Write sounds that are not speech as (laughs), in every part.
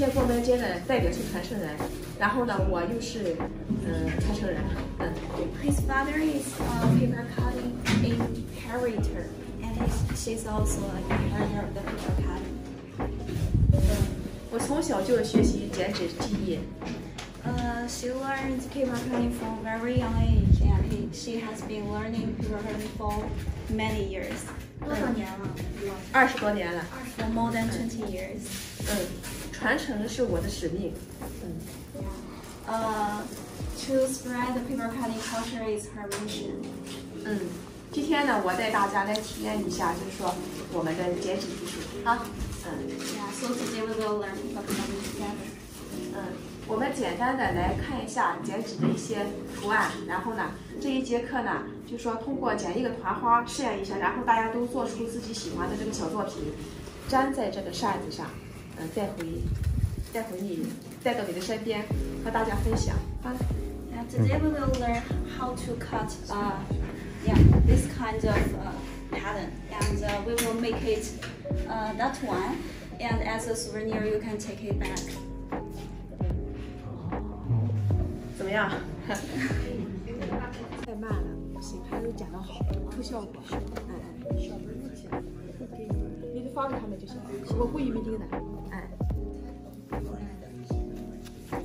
嗯，就先过门阶呢，代表是传承人，然后呢，我又是嗯传承人，嗯，对。 his father is a paper cutting inheritor, and he's, she's also a inheritor of the paper cutting. 我从小就学习剪纸技艺， Uh, she learned paper cutting from very young age, and he, she has been learning paper cutting for many years, 多少年了？二十多年了。 for more than 20 years. 嗯， 传承是我的使命。Uh, to spread the paper cutting culture is her mission. 嗯，今天呢，我带大家来体验一下，就是说我们的剪纸技术。啊，嗯 Yeah, so today we will learn paper cutting together. 嗯，我们简单的来看一下剪纸的一些图案，然后呢，这一节课呢，就说通过剪一个团花试验一下，然后大家都做出自己喜欢的这个小作品，粘在这个扇子上，嗯，带回带回你带到你的身边，和大家分享。啊，Yeah, today we will learn how to cut uh, yeah, this kind of uh, pattern and uh, we will make it uh, that one and as a souvenir you can take it back. 怎么样？太慢了，不行，还是剪的好，出效果。哎哎，你就发给他们就行了，我故意没盯的。哎，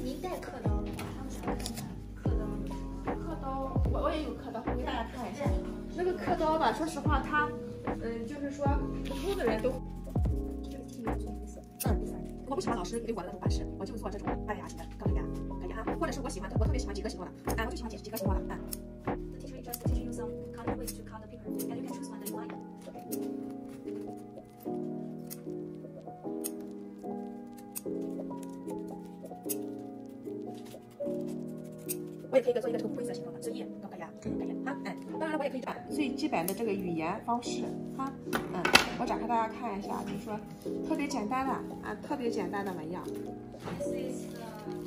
您带刻刀了吗？他们想看刻刀。刻刀，我我也有刻刀，我给大家看一下。那个刻刀吧，说实话，它，嗯，就是说普通的人都。嗯，我不喜欢老师给我的那种版式，我就做这种半牙型的，更牙，可以哈。或者是我喜欢的，我特别喜欢几何形状的，哎，我就喜欢几几何形状的，哎。The teacher is just teaching you some cutting ways to cut the paper 可以做一个这个灰色形状的字页，更可以啊，可以啊，哎，当然了，我也可以把最基本的这个语言方式哈，嗯，我展开大家看一下，就是说特别简单的啊，特别简单的纹样，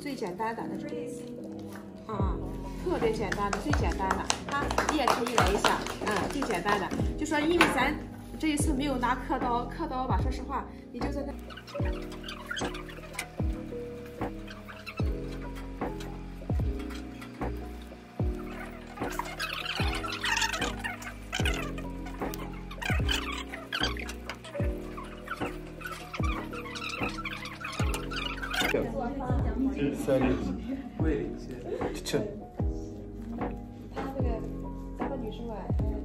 最简单的那种 pretty simple one. 啊，特别简单的，最简单的啊，你也可以来一下，嗯，最简单的，就说因为咱这一次没有拿刻刀，刻刀吧，说实话，你就在那。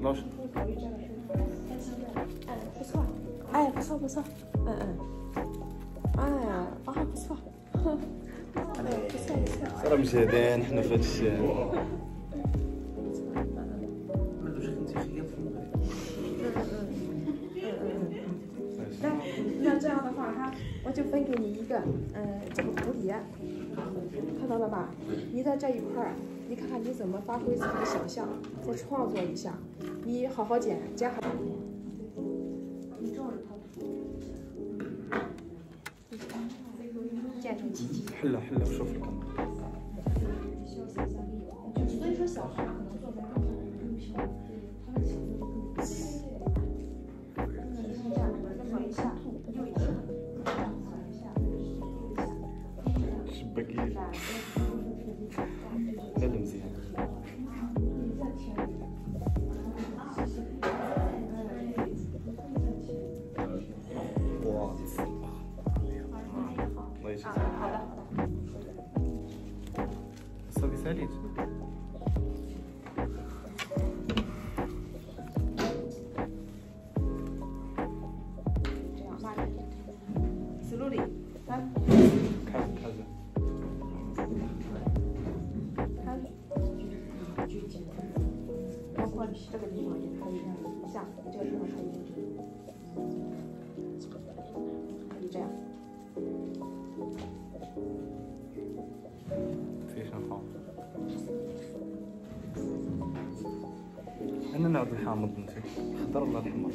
老师会考虑这个事情。哎，不错，哎，不错不错，嗯嗯，哎呀，啊不错，哎，不错不错。 راه مجهدين حنا في هذا الشيء 你看看你怎么发挥自己的想象再创作一下你好好剪剪好你照着它剪成奇迹 الحامض حضر الله الحمر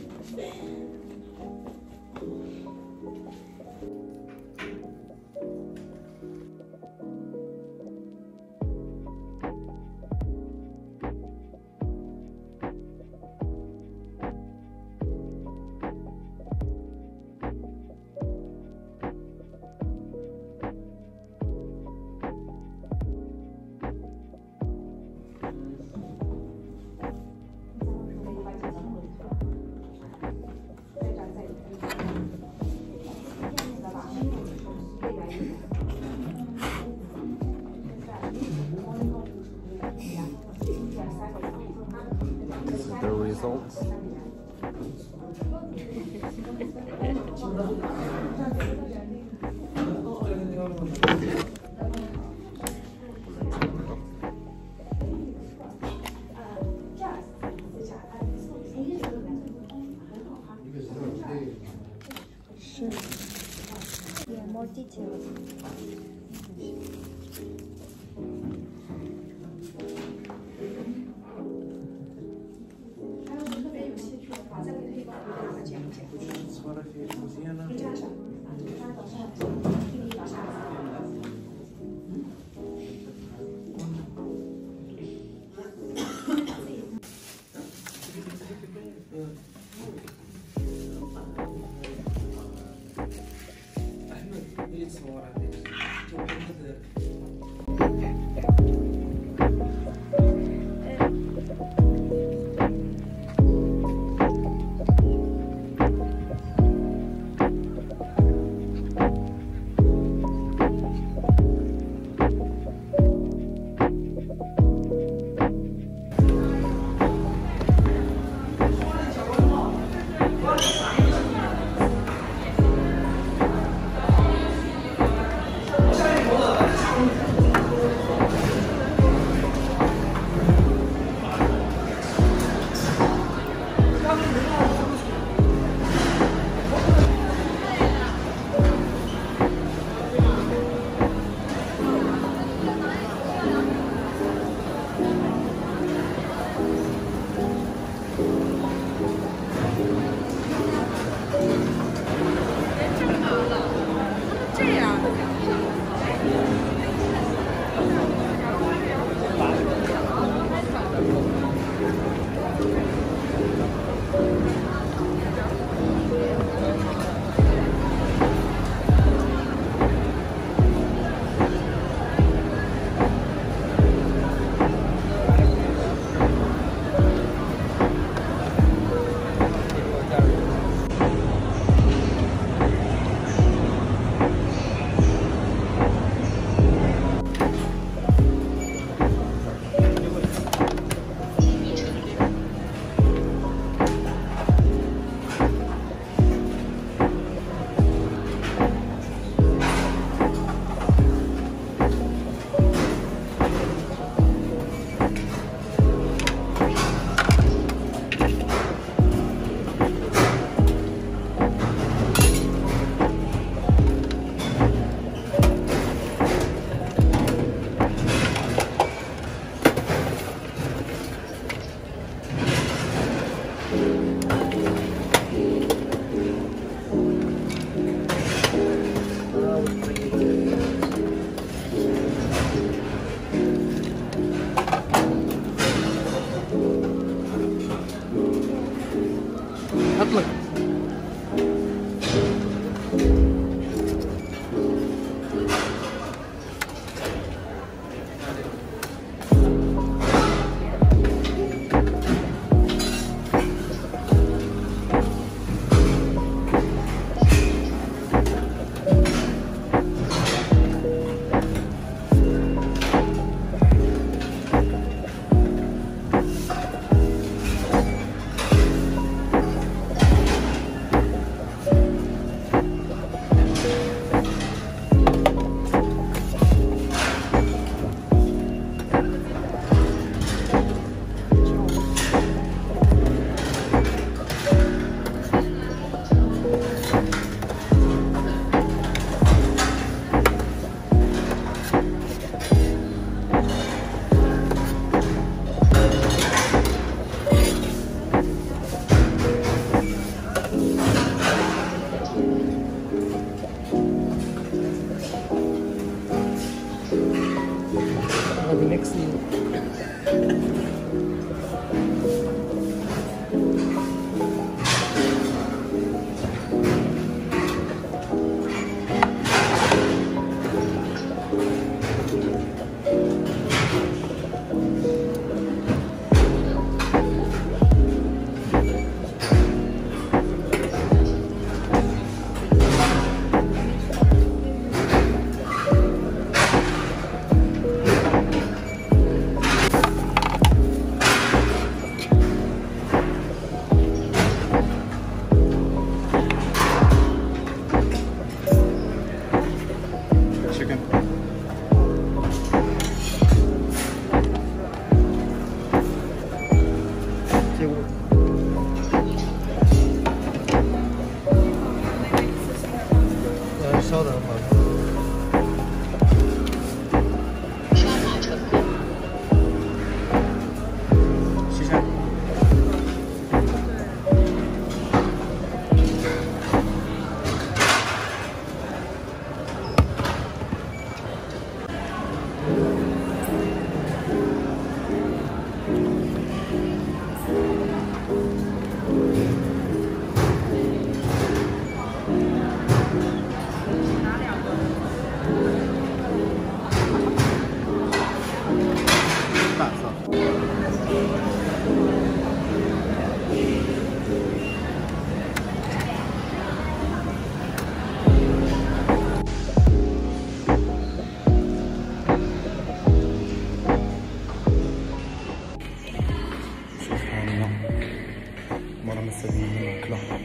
الحفله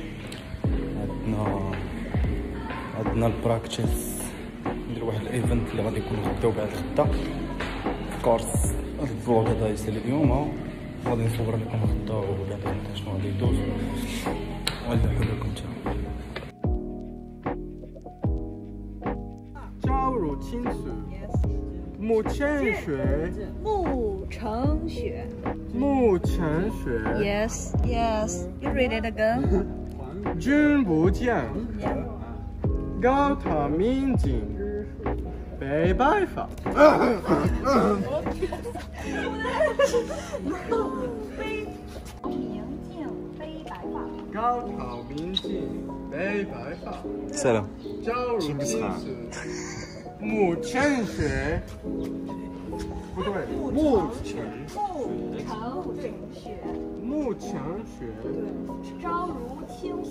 عندنا عندنا البراكتيس ندير واحد الايفنت اللي غادي يكون غدا وبعد غدا في كورس هاد الفلوغ هذا يسالي اليوم غادي نصور لكم غدا وبعد غدا شنو غادي يدوز وغادي نحل لكم حتى 朝如青 暮千雪，暮成雪，暮千雪。Yes, yes. You read it again. (laughs) 君不见，高堂明镜悲白发。对 (laughs) 不对？悲明镜悲白。高堂明镜悲白发。错了。君不识。暮成雪。不对，暮成暮成雪，暮成雪，朝如青丝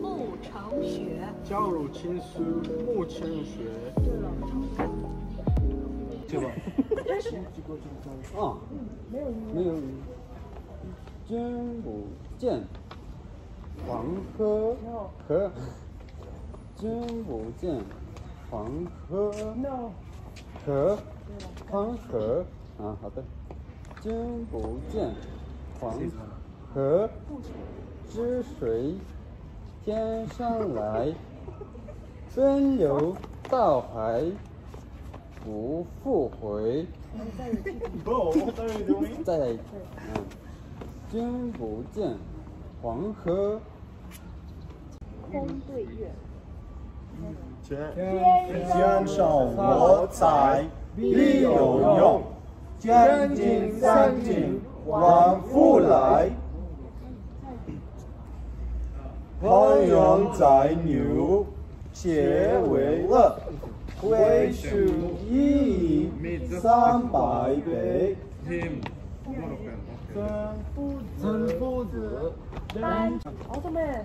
暮成雪。朝如青丝暮成雪对了。啊，没有。君不见。黄河河，君不见黄河河黄河啊，好的。君不见黄河之水天上来，奔流到海不复回。再嗯，君不见黄河空对月天上我材必有用，将进三进还复来。烹羊宰牛，且为乐，会须一饮三百杯。曾夫子，奥特曼。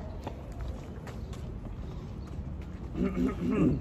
Mm-hmm.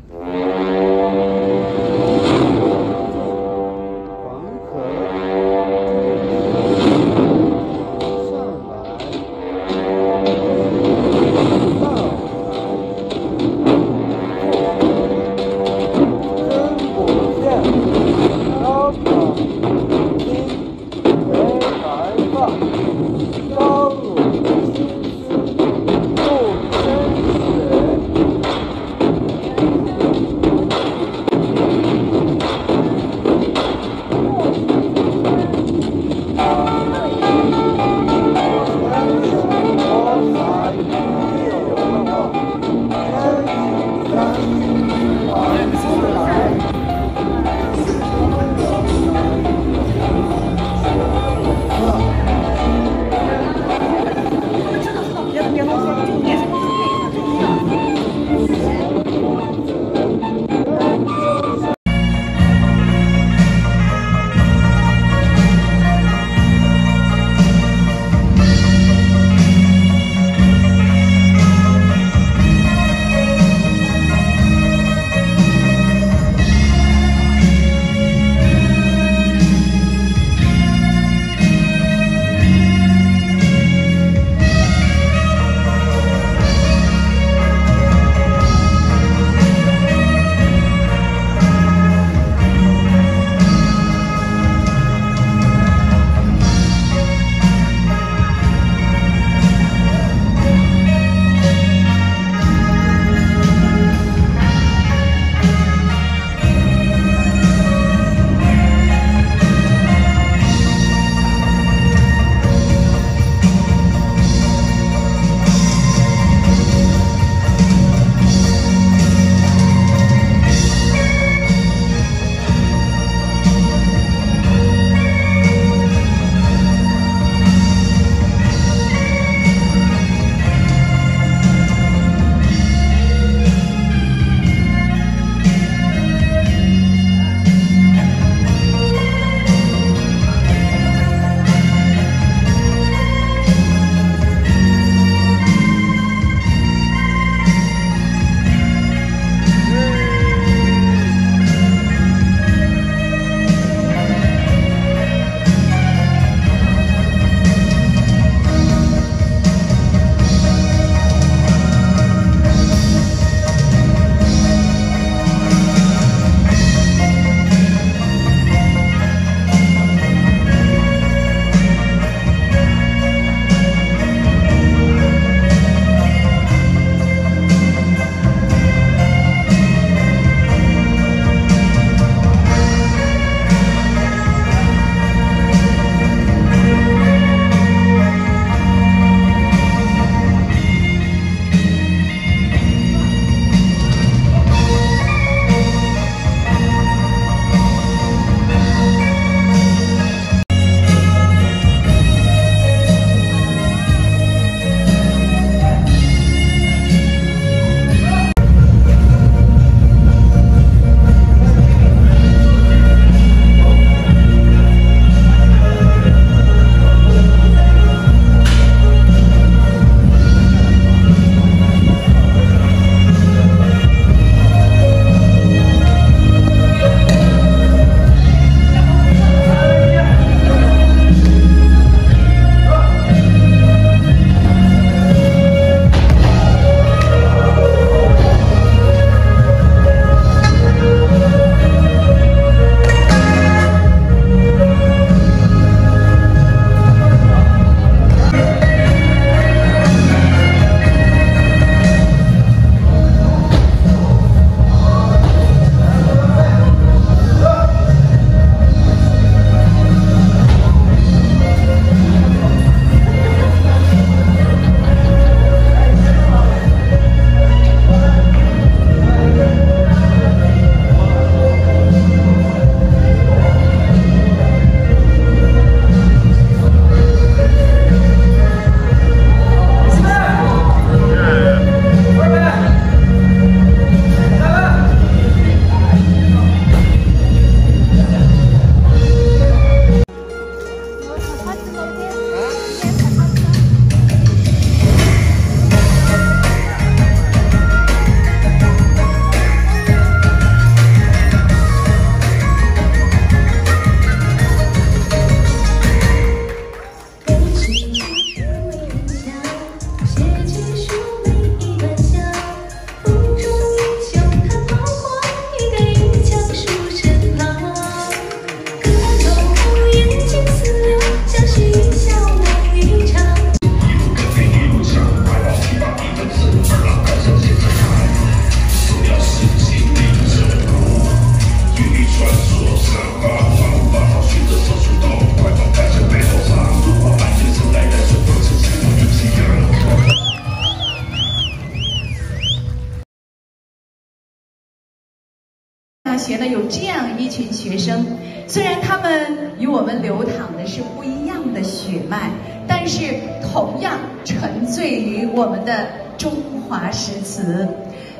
学呢有这样一群学生，虽然他们与我们流淌的是不一样的血脉，但是同样沉醉于我们的中华诗词。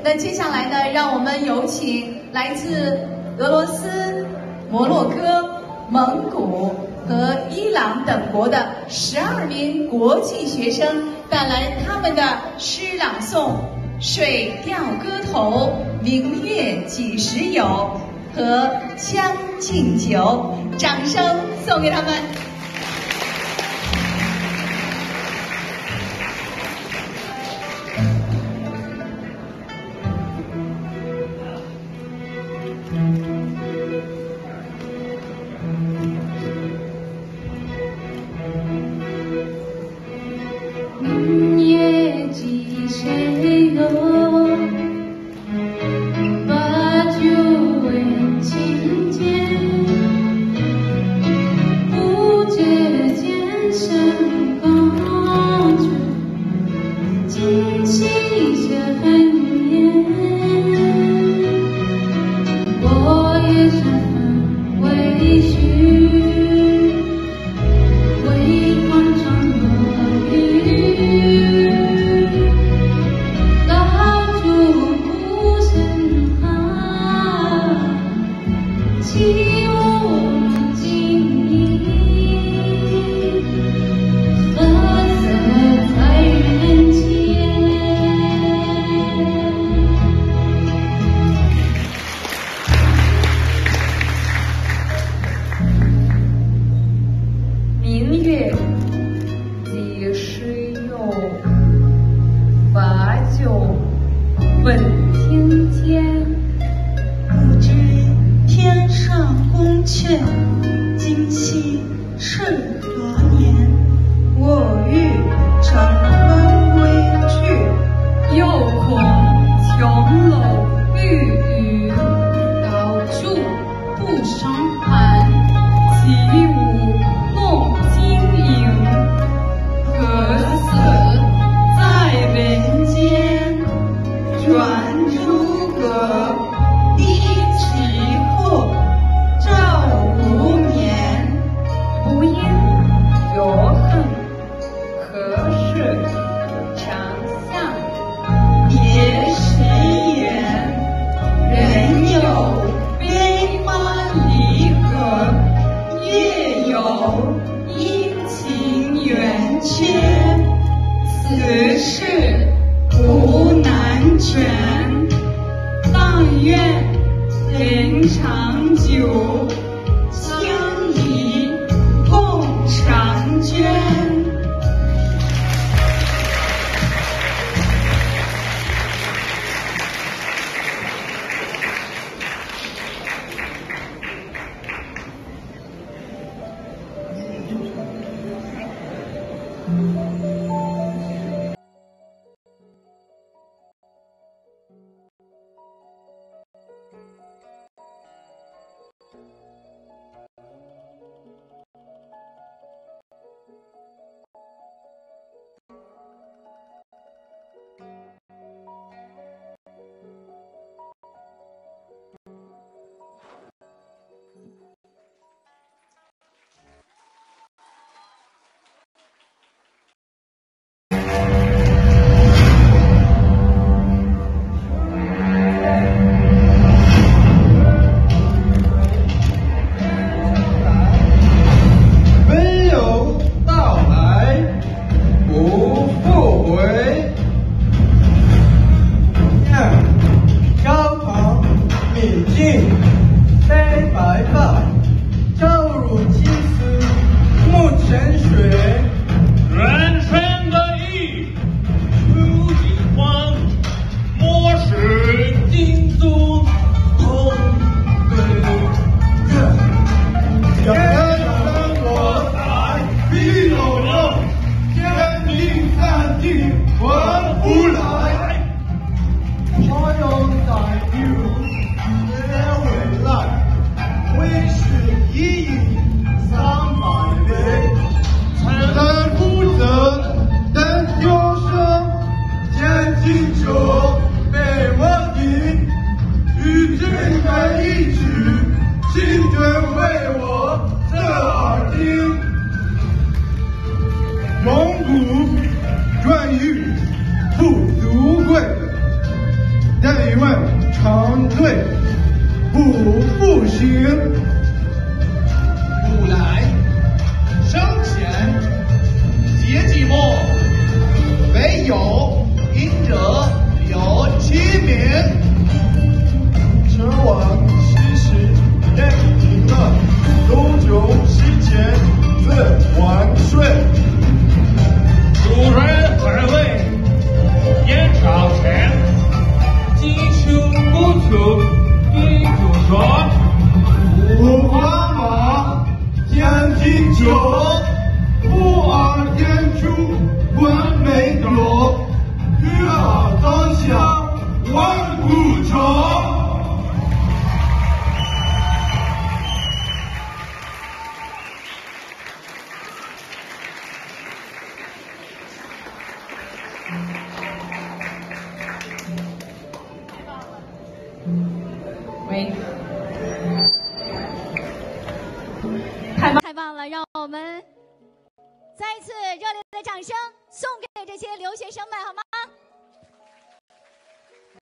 那接下来呢，让我们有请来自俄罗斯、摩洛哥、蒙古和伊朗等国的十二名国际学生带来他们的诗朗诵。《水调歌头》《明月几时有》和《将进酒》，掌声送给他们。